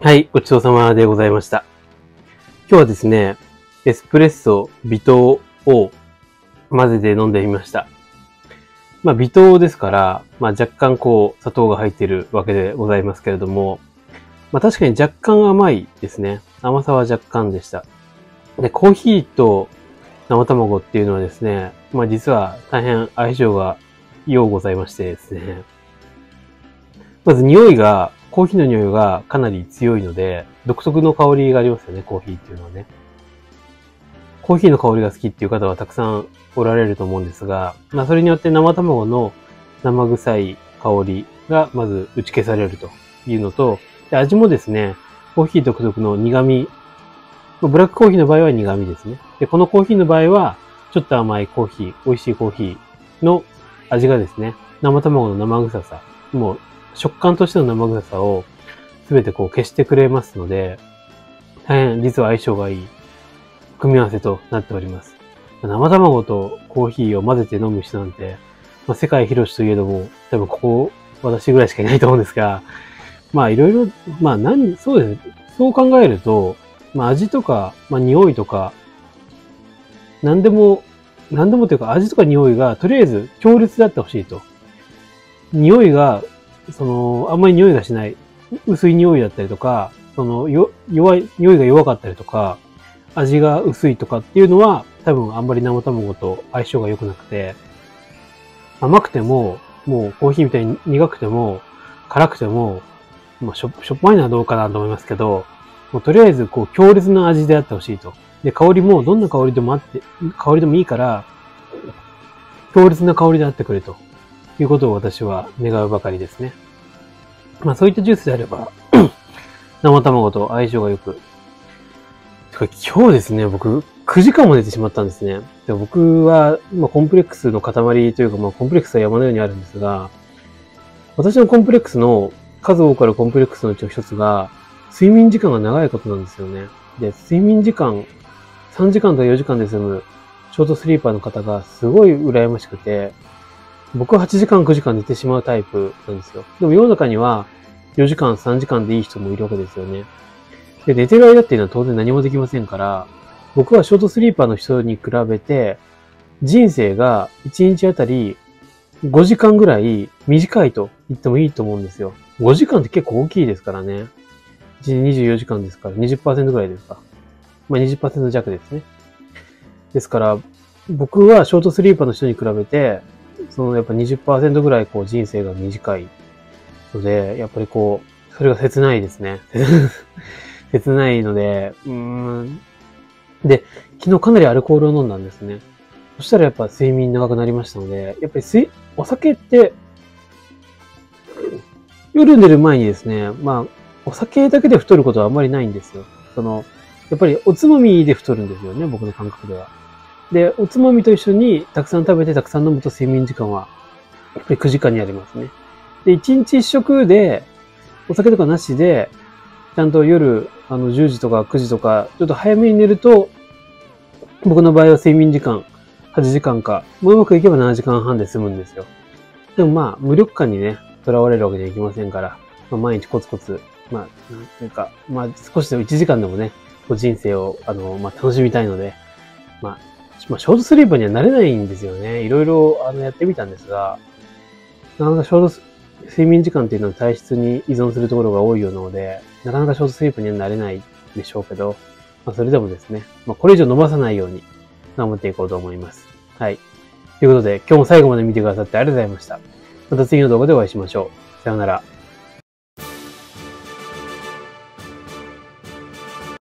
はい、ごちそうさまでございました。今日はですね、エスプレッソ、微糖を混ぜて飲んでみました。まあ、微糖ですから、まあ、若干こう、砂糖が入っているわけでございますけれども、まあ、確かに若干甘いですね。甘さは若干でした。で、コーヒーと生卵っていうのはですね、まあ、実は大変相性が良うございましてですね。まず匂いが、コーヒーの匂いがかなり強いので、独特の香りがありますよね、コーヒーっていうのはね。コーヒーの香りが好きっていう方はたくさんおられると思うんですが、まあそれによって生卵の生臭い香りがまず打ち消されるというのと、で味もですね、コーヒー独特の苦味、ブラックコーヒーの場合は苦味ですね。で、このコーヒーの場合は、ちょっと甘いコーヒー、美味しいコーヒーの味がですね、生卵の生臭さ、もう食感としての生臭さを全てこう消してくれますので、大変実は相性がいい組み合わせとなっております。生卵とコーヒーを混ぜて飲む人なんて、まあ、世界広しといえども、多分ここ私ぐらいしかいないと思うんですが、まあいろいろ、まあ何、そうですね。そう考えると、まあ味とか、まあ匂いとか、何でも、何でもというか味とか匂いがとりあえず強烈であってほしいと。匂いがその、あんまり匂いがしない、薄い匂いだったりとか、その、よ、弱い、匂いが弱かったりとか、味が薄いとかっていうのは、多分あんまり生卵と相性が良くなくて、甘くても、もうコーヒーみたいに苦くても、辛くても、まあしょ、しょっぱいのはどうかなと思いますけど、もうとりあえず、こう、強烈な味であってほしいと。で、香りも、どんな香りでもあって、香りでもいいから、強烈な香りであってくれと。いうことを私は願うばかりですね。まあそういったジュースであれば、生卵と相性が良く。か今日ですね、僕9時間も寝てしまったんですね。で僕は、まあ、コンプレックスの塊というか、まあコンプレックスは山のようにあるんですが、私のコンプレックスの数多くあるコンプレックスのうちの一つが、睡眠時間が長いことなんですよね。で、睡眠時間、3時間とか4時間で済むショートスリーパーの方がすごい羨ましくて、僕は8時間9時間寝てしまうタイプなんですよ。でも世の中には4時間3時間でいい人もいるわけですよね。で、寝てる間っていうのは当然何もできませんから、僕はショートスリーパーの人に比べて、人生が1日あたり5時間ぐらい短いと言ってもいいと思うんですよ。5時間って結構大きいですからね。1日24時間ですから20%ぐらいですか。まあ20%弱ですね。ですから、僕はショートスリーパーの人に比べて、そのやっぱ20%ぐらいこう人生が短いので、やっぱりこう、それが切ないですね。切ないので、うーん。で、昨日かなりアルコールを飲んだんですね。そしたらやっぱ睡眠長くなりましたので、やっぱり水、お酒って、夜寝る前にですね、まあ、お酒だけで太ることはあんまりないんですよ。その、やっぱりおつまみで太るんですよね、僕の感覚では。で、おつまみと一緒にたくさん食べてたくさん飲むと睡眠時間は、やっぱり9時間にありますね。で、1日1食で、お酒とかなしで、ちゃんと夜、あの、10時とか9時とか、ちょっと早めに寝ると、僕の場合は睡眠時間8時間か、もううまくいけば7時間半で済むんですよ。でもまあ、無力感にね、囚われるわけにはいきませんから、まあ、毎日コツコツ、まあ、なんていうか、まあ、少しでも1時間でもね、人生を、あの、まあ、楽しみたいので、まあ、まあ、ショートスリーパーにはなれないんですよね。いろいろ、あの、やってみたんですが、なかなかショート睡眠時間っていうのは体質に依存するところが多いようなので、なかなかショートスリーパーにはなれないでしょうけど、まあ、それでもですね、まあ、これ以上伸ばさないように頑張っていこうと思います。はい。ということで、今日も最後まで見てくださってありがとうございました。また次の動画でお会いしましょう。さようなら。